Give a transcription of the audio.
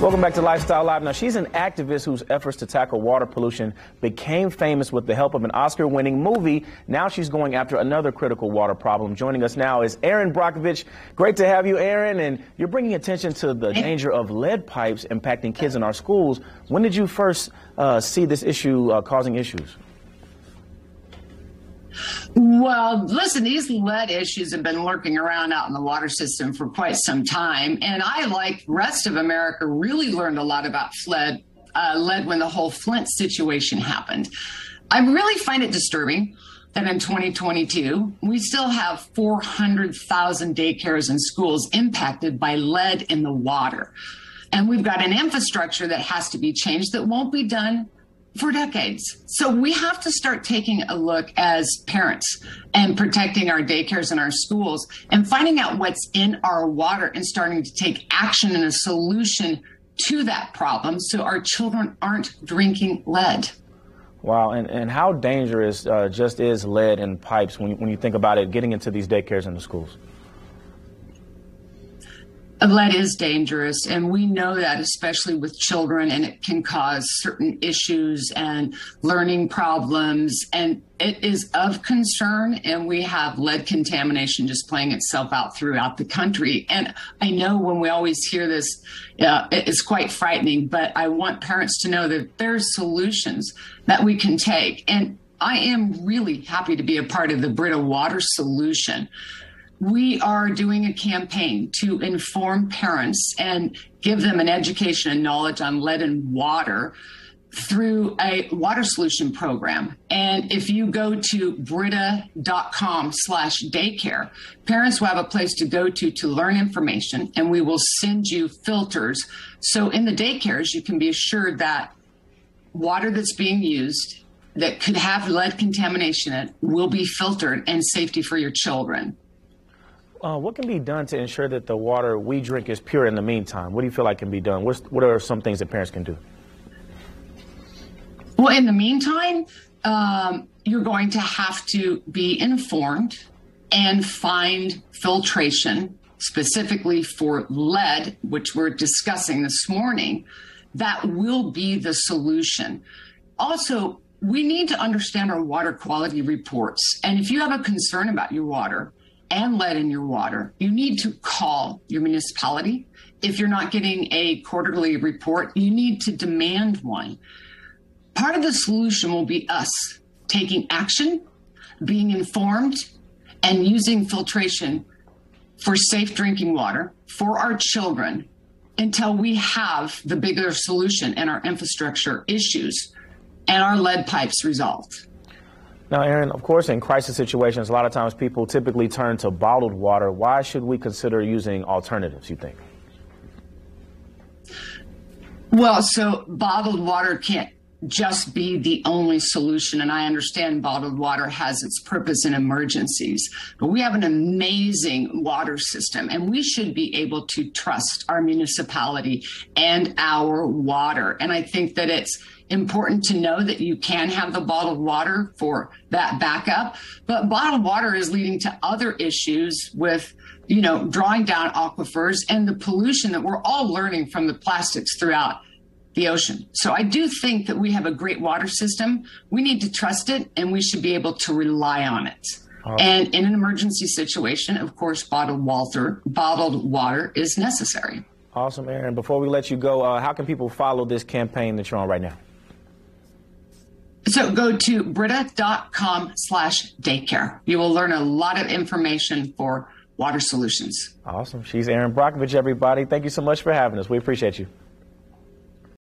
Welcome back to Lifestyle Live. Now, she's an activist whose efforts to tackle water pollution became famous with the help of an Oscar winning movie. Now she's going after another critical water problem. Joining us now is Erin Brockovich. Great to have you, Erin. And you're bringing attention to the danger of lead pipes impacting kids in our schools. When did you first uh, see this issue uh, causing issues? Well, listen, these lead issues have been lurking around out in the water system for quite some time. And I, like rest of America, really learned a lot about lead, uh, lead when the whole Flint situation happened. I really find it disturbing that in 2022, we still have 400,000 daycares and schools impacted by lead in the water. And we've got an infrastructure that has to be changed that won't be done for decades. So we have to start taking a look as parents and protecting our daycares and our schools and finding out what's in our water and starting to take action and a solution to that problem so our children aren't drinking lead. Wow, and, and how dangerous uh, just is lead in pipes when, when you think about it getting into these daycares and the schools? Lead is dangerous and we know that especially with children and it can cause certain issues and learning problems and it is of concern and we have lead contamination just playing itself out throughout the country. And i know when we always hear this uh, it's quite frightening but i want parents to know that there's solutions that we can take. And i am really happy to be a part of the brita water solution we are doing a campaign to inform parents and give them an education and knowledge on lead and water through a water solution program. And if you go to brita.com slash daycare, parents will have a place to go to to learn information and we will send you filters. So in the daycares, you can be assured that water that's being used that could have lead contamination in it will be filtered and safety for your children. Uh, what can be done to ensure that the water we drink is pure in the meantime? What do you feel like can be done? What's, what are some things that parents can do? Well, in the meantime, um, you're going to have to be informed and find filtration specifically for lead, which we're discussing this morning, that will be the solution. Also, we need to understand our water quality reports. And if you have a concern about your water, and lead in your water, you need to call your municipality. If you're not getting a quarterly report, you need to demand one. Part of the solution will be us taking action, being informed, and using filtration for safe drinking water for our children until we have the bigger solution and our infrastructure issues and our lead pipes resolved. Now, Erin, of course, in crisis situations, a lot of times people typically turn to bottled water. Why should we consider using alternatives, you think? Well, so bottled water can't just be the only solution. And I understand bottled water has its purpose in emergencies, but we have an amazing water system and we should be able to trust our municipality and our water. And I think that it's important to know that you can have the bottled water for that backup, but bottled water is leading to other issues with you know, drawing down aquifers and the pollution that we're all learning from the plastics throughout the ocean. So I do think that we have a great water system. We need to trust it and we should be able to rely on it. Awesome. And in an emergency situation, of course, bottled water, bottled water is necessary. Awesome, Erin. Before we let you go, uh, how can people follow this campaign that you're on right now? So go to brita.com slash daycare. You will learn a lot of information for water solutions. Awesome. She's Erin Brockovich, everybody. Thank you so much for having us. We appreciate you.